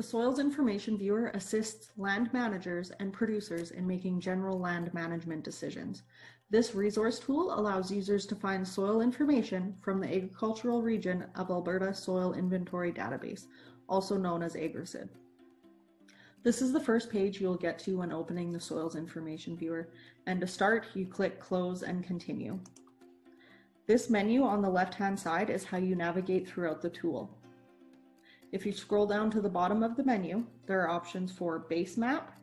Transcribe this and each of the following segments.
The Soils Information Viewer assists land managers and producers in making general land management decisions. This resource tool allows users to find soil information from the agricultural region of Alberta Soil Inventory Database, also known as AgriSID. This is the first page you'll get to when opening the Soils Information Viewer, and to start, you click Close and Continue. This menu on the left-hand side is how you navigate throughout the tool. If you scroll down to the bottom of the menu, there are options for Base Map,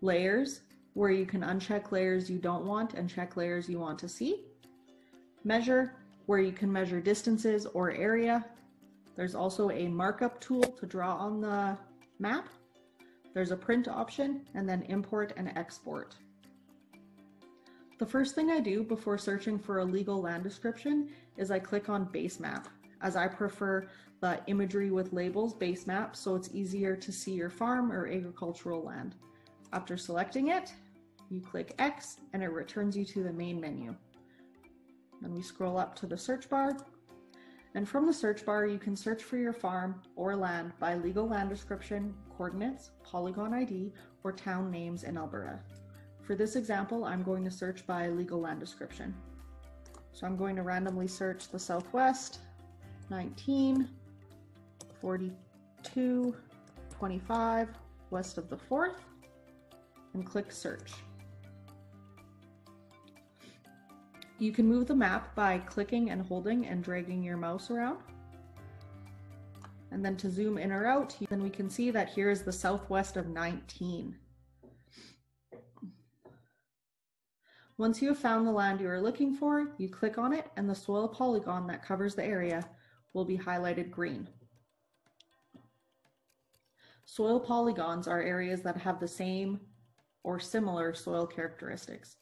Layers, where you can uncheck layers you don't want and check layers you want to see, Measure, where you can measure distances or area. There's also a markup tool to draw on the map, there's a print option and then import and export. The first thing I do before searching for a legal land description is I click on base map as I prefer the imagery with labels base map so it's easier to see your farm or agricultural land. After selecting it, you click X and it returns you to the main menu. Then we scroll up to the search bar and from the search bar, you can search for your farm or land by legal land description, coordinates, polygon ID, or town names in Alberta. For this example, I'm going to search by legal land description. So I'm going to randomly search the Southwest, 19, 42, 25, west of the 4th, and click search. You can move the map by clicking and holding and dragging your mouse around. And then to zoom in or out, then we can see that here is the southwest of 19. Once you have found the land you are looking for, you click on it and the soil polygon that covers the area will be highlighted green. Soil polygons are areas that have the same or similar soil characteristics.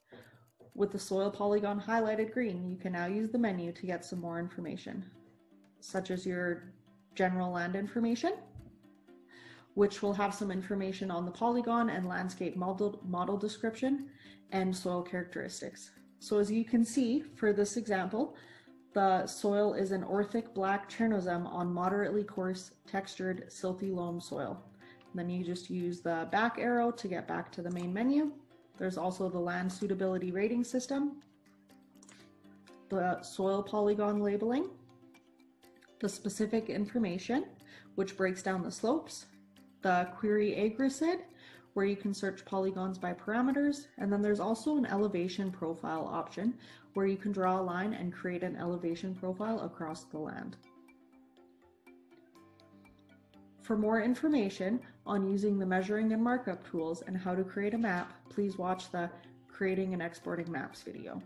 With the soil polygon highlighted green, you can now use the menu to get some more information, such as your general land information, which will have some information on the polygon and landscape model, model description and soil characteristics. So as you can see for this example, the soil is an orthic black Chernozem on moderately coarse textured silty loam soil. And then you just use the back arrow to get back to the main menu there's also the land suitability rating system, the soil polygon labeling, the specific information, which breaks down the slopes, the query AgriSID, where you can search polygons by parameters, and then there's also an elevation profile option where you can draw a line and create an elevation profile across the land. For more information on using the measuring and markup tools and how to create a map, please watch the Creating and Exporting Maps video.